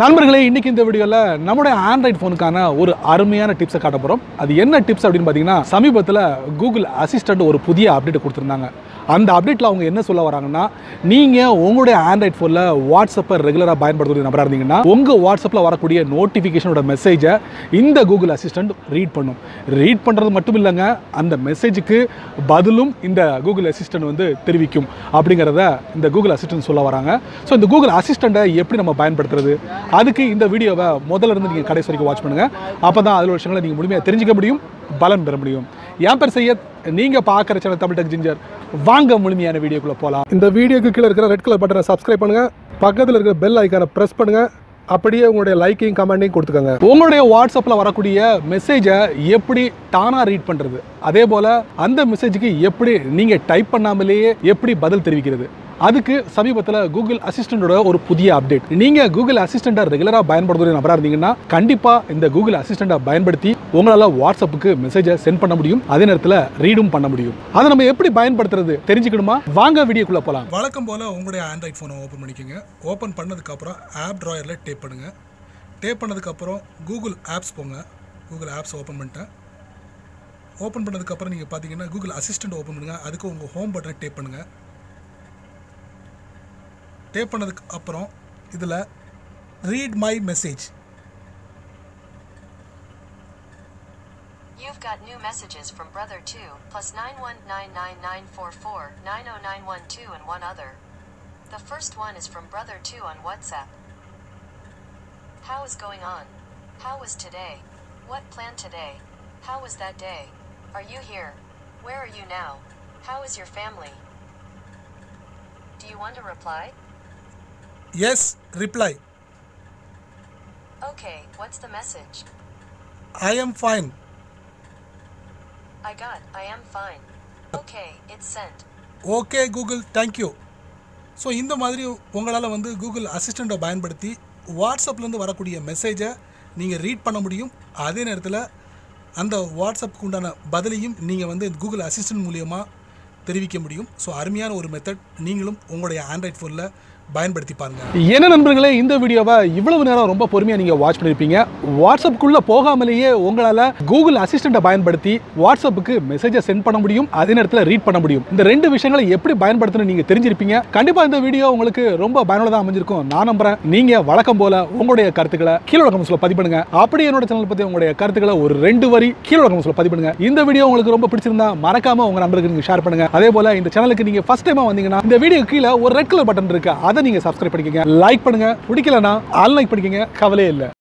நண்பர்களே இன்னைக்கு இந்த வீடியோவில் நம்முடைய ஆண்ட்ராய்ட் ஃபோனுக்கான ஒரு அருமையான டிப்ஸை காட்ட போகிறோம் அது என்ன டிப்ஸ் அப்படின்னு பார்த்தீங்கன்னா சமீபத்தில் கூகுள் அசிஸ்டன்ட் ஒரு புதிய அப்டேட் கொடுத்துருந்தாங்க. அந்த அப்டேட்டில் அவங்க என்ன சொல்ல வராங்கன்னா நீங்கள் உங்களுடைய ஆண்ட்ராய்ட் ஃபோனில் வாட்ஸ்அப்பை ரெகுலராக பயன்படுத்தக்கூடிய நபராக இருந்தீங்கன்னா உங்கள் வாட்ஸ்அப்பில் வரக்கூடிய நோட்டிஃபிகேஷனோட மெசேஜை இந்த கூகுள் அசிஸ்டண்ட் ரீட் பண்ணும். ரீட் பண்ணுறது மட்டும் இல்லைங்க அந்த மெசேஜுக்கு பதிலும் இந்த கூகுள் அசிஸ்டன்ட் வந்து தெரிவிக்கும் அப்படிங்கிறத இந்த கூகுள் அசிஸ்டன்ட் சொல்ல வராங்க. ஸோ இந்த கூகுள் அசிஸ்டண்ட்டை எப்படி நம்ம பயன்படுத்துறது? அதுக்கு இந்த வீடியோவை முதல்ல இருந்து நீங்கள் கடைசி வரைக்கும் வாட்ச் பண்ணுங்கள் அப்போ தான் அதில் விஷயங்களை நீங்கள் முழுமையாக தெரிஞ்சிக்க முடியும் பலன் பெற முடியும். என் பேர் சையத். நீங்கள் பார்க்குற சேனல் தமிழ் டெக் ஜிஞ்சர். வாங்க முழுமையான வீடியோக்குள்ளே போகலாம் இந்த வீடியோக்கு கீழே இருக்கிற ரெட் கலர் பட்டனை சப்ஸ்கிரைப் பண்ணுங்கள் பக்கத்தில் இருக்கிற பெல் ஐக்கானை ப்ரெஸ் பண்ணுங்கள் அப்படியே உங்களுடைய லைக்கையும் கமெண்ட்டையும் கொடுத்துக்கோங்க. உங்களுடைய வாட்ஸ்அப்பில் வரக்கூடிய மெசேஜை எப்படி தானாக ரீட் பண்ணுறது அதே போல் அந்த மெசேஜுக்கு எப்படி நீங்கள் டைப் பண்ணாமலேயே எப்படி பதில் தெரிவிக்கிறது? அதுக்கு சமீபத்தில் கூகுள் அசிஸ்டண்டோட ஒரு புதிய அப்டேட் நீங்கள் கூகுள் அசிஸ்டண்ட்டை ரெகுலராக பயன்படுத்துகிற நபராக இருந்தீங்கன்னா கண்டிப்பாக இந்த கூகுள் அசிஸ்டண்ட்டை பயன்படுத்தி உங்களால் வாட்ஸ்அப்புக்கு மெசேஜை சென்ட் பண்ண முடியும். அதே நேரத்தில் ரீடும் பண்ண முடியும். அதை நம்ம எப்படி பயன்படுத்துறது தெரிஞ்சுக்கணுமா? வாங்க வீடியோக்குள்ளே போகலாம் வழக்கம் போல் உங்களுடைய ஆண்ட்ராய்ட் ஃபோனை ஓப்பன் பண்ணிக்கோங்க. ஓப்பன் பண்ணதுக்கப்புறம் ஆப் ட்ராயரில் டேப் பண்ணுங்கள் டேப் பண்ணதுக்கப்புறம் கூகுள் ஆப்ஸ் போங்க. கூகுள் ஆப்ஸ் ஓப்பன் பண்ணிட்டேன். ஓப்பன் பண்ணதுக்கப்புறம் நீங்கள் பார்த்தீங்கன்னா கூகுள் அசிஸ்டண்ட் ஓப்பன் பண்ணுங்கள் அதுக்கு உங்கள் ஹோம் பட்டனை டேப் பண்ணுங்கள் டேப் பண்ணதுக்கு அப்புறம் இதில் read my message You've got new messages from brother 2 plus 9199944 90912 and one other. The first one is from brother 2 on WhatsApp. How is going on? How was today? What plan today? How was that day? Are you here? Where are you now? How is your family? Do you want to reply? Yes reply Okay, what's the message? I am fine I got, I am fine. Okay, it's sent. Okay Google thank you so இந்த மாதிரி உங்களால் வந்து Google அசிஸ்டண்ட்டை பயன்படுத்தி வாட்ஸ்அப்லேருந்து வரக்கூடிய மெசேஜை நீங்கள் read பண்ண முடியும் அதே நேரத்தில் அந்த வாட்ஸ்அப்புக்கு உண்டான பதிலையும் நீங்கள் வந்து கூகுள் அசிஸ்டன்ட் மூலியமாக தெரிவிக்க முடியும் ஸோ அருமையான ஒரு மெத்தட் நீங்களும் உங்களுடைய ஆண்ட்ராய்ட் ஃபோனில் பயன்படுத்தி பாருங்கள் என்ன நண்பர்களே இந்த வீடியோவை இவ்வளவு நேரம் ரொம்ப பொறுமையாக நீங்கள் வாட்ச் பண்ணியிருப்பீங்க வாட்ஸ்அப்புக்குள்ளே போகாமலேயே உங்களால் கூகுள் அசிஸ்டண்ட்டை பயன்படுத்தி வாட்ஸ்அப்புக்கு மெசேஜை சென்ட் பண்ண முடியும் அதே நேரத்தில் ரீட் பண்ண முடியும். இந்த ரெண்டு விஷயங்களை எப்படி பயன்படுத்தணும் நீங்கள் தெரிஞ்சிருப்பீங்க? கண்டிப்பாக இந்த வீடியோ உங்களுக்கு ரொம்ப பயனுள்ளதாக அமைஞ்சிருக்கும். நான் நம்புகிறேன் நீங்கள் வழக்கம் போல உங்களுடைய கருத்துக்களை கீழே கமெண்ட்ஸில் பதிவு பண்ணுங்க. அப்படி என்னோட சேனல் பற்றி உங்களுடைய கருத்துக்களை ஒரு ரெண்டு வரி கீழே கமெண்ட்ஸில் பதிவு பண்ணுங்க. இந்த வீடியோ உங்களுக்கு ரொம்ப பிடிச்சிருந்தா மறக்காம உங்க நண்பருக்கு நீங்க ஷேர் பண்ணுங்க. அதே போல இந்த சேனலுக்கு நீங்க ஃபர்ஸ்ட் டைமா வந்தீங்கன்னா இந்த வீடியோ கீழே ஒரு ரெட் கலர் பட்டன் இருக்கு. அதை நீங்க சப்ஸ்கிரைப் பண்ணிக்கங்க. லைக் பண்ணுங்க. பிடிக்கலன்னா அன்லைக் பண்ணிக்கங்க. கவலையே இல்லை.